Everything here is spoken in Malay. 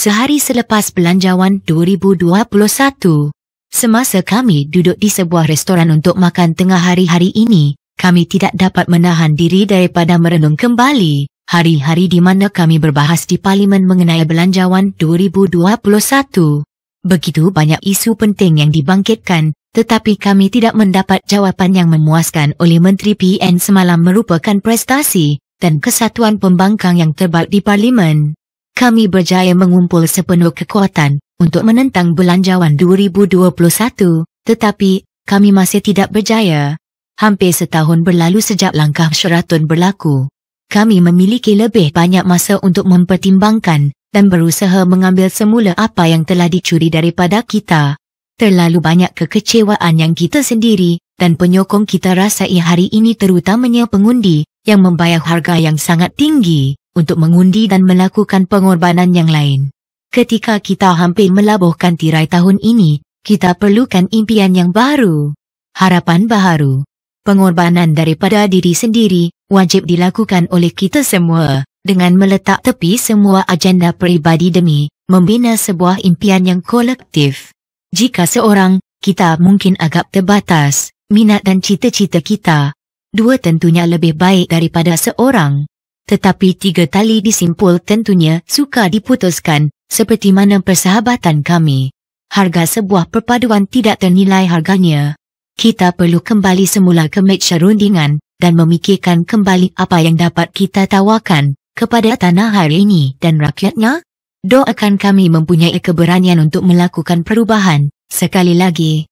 sehari selepas belanjawan 2021. Semasa kami duduk di sebuah restoran untuk makan tengah hari-hari ini, kami tidak dapat menahan diri daripada merenung kembali hari-hari di mana kami berbahas di Parlimen mengenai belanjawan 2021. Begitu banyak isu penting yang dibangkitkan, tetapi kami tidak mendapat jawapan yang memuaskan oleh Menteri PN semalam merupakan prestasi dan kesatuan pembangkang yang terbaik di Parlimen. Kami berjaya mengumpul sepenuh kekuatan untuk menentang belanjawan 2021, tetapi kami masih tidak berjaya. Hampir setahun berlalu sejak langkah Sheraton berlaku. Kami memiliki lebih banyak masa untuk mempertimbangkan dan berusaha mengambil semula apa yang telah dicuri daripada kita. Terlalu banyak kekecewaan yang kita sendiri dan penyokong kita rasai hari ini terutamanya pengundi yang membayar harga yang sangat tinggi untuk mengundi dan melakukan pengorbanan yang lain. Ketika kita hampir melabuhkan tirai tahun ini, kita perlukan impian yang baru. Harapan baharu. Pengorbanan daripada diri sendiri wajib dilakukan oleh kita semua dengan meletak tepi semua agenda peribadi demi membina sebuah impian yang kolektif. Jika seorang, kita mungkin agak terbatas, minat dan cita-cita kita. Dua tentunya lebih baik daripada seorang. Tetapi tiga tali disimpul tentunya suka diputuskan seperti mana persahabatan kami. Harga sebuah perpaduan tidak ternilai harganya. Kita perlu kembali semula ke meja rundingan dan memikirkan kembali apa yang dapat kita tawarkan kepada tanah hari ini dan rakyatnya. Doakan kami mempunyai keberanian untuk melakukan perubahan. Sekali lagi,